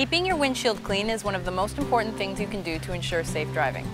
Keeping your windshield clean is one of the most important things you can do to ensure safe driving.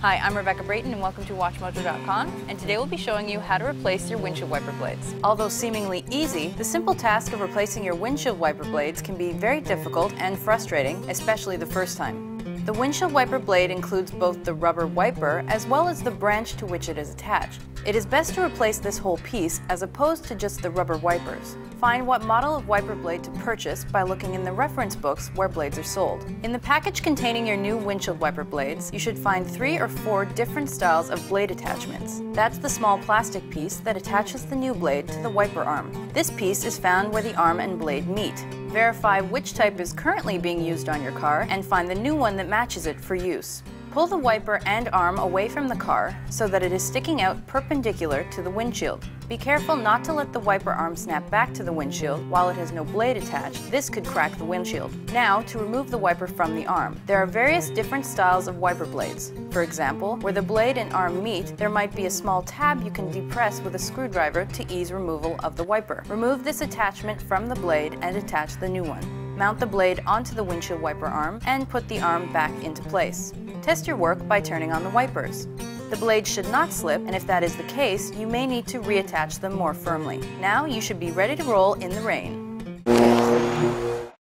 Hi, I'm Rebecca Brayton and welcome to WatchMojo.com and today we'll be showing you how to replace your windshield wiper blades. Although seemingly easy, the simple task of replacing your windshield wiper blades can be very difficult and frustrating, especially the first time. The windshield wiper blade includes both the rubber wiper as well as the branch to which it is attached. It is best to replace this whole piece as opposed to just the rubber wipers. Find what model of wiper blade to purchase by looking in the reference books where blades are sold. In the package containing your new windshield wiper blades, you should find three or four different styles of blade attachments. That's the small plastic piece that attaches the new blade to the wiper arm. This piece is found where the arm and blade meet. Verify which type is currently being used on your car and find the new one that matches it for use. Pull the wiper and arm away from the car so that it is sticking out perpendicular to the windshield. Be careful not to let the wiper arm snap back to the windshield while it has no blade attached. This could crack the windshield. Now, to remove the wiper from the arm. There are various different styles of wiper blades. For example, where the blade and arm meet, there might be a small tab you can depress with a screwdriver to ease removal of the wiper. Remove this attachment from the blade and attach the new one. Mount the blade onto the windshield wiper arm and put the arm back into place. Test your work by turning on the wipers. The blade should not slip, and if that is the case, you may need to reattach them more firmly. Now you should be ready to roll in the rain.